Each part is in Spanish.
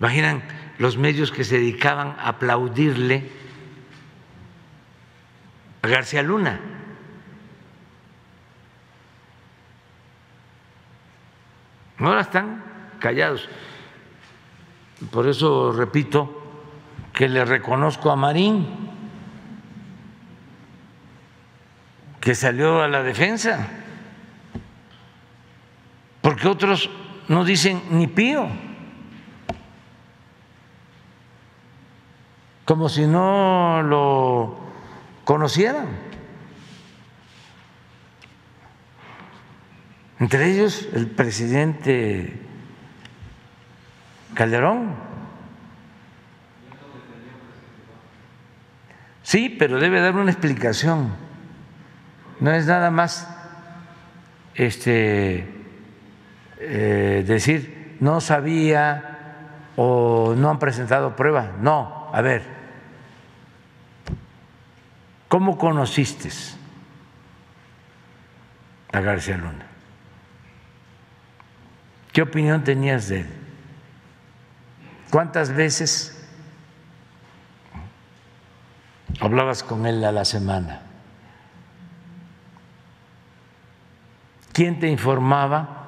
Imaginan los medios que se dedicaban a aplaudirle a García Luna. Ahora están callados. Por eso repito que le reconozco a Marín, que salió a la defensa, porque otros no dicen ni pío, como si no lo conocieran. Entre ellos el presidente Calderón. Sí, pero debe dar una explicación. No es nada más este, eh, decir no sabía o no han presentado pruebas. No, a ver, ¿cómo conociste a García Luna? ¿Qué opinión tenías de él? ¿Cuántas veces hablabas con él a la semana? ¿Quién te informaba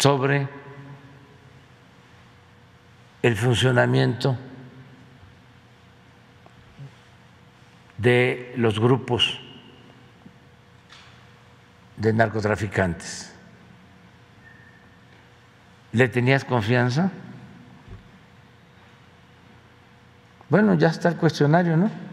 sobre el funcionamiento de los grupos de narcotraficantes? ¿Le tenías confianza? Bueno, ya está el cuestionario, ¿no?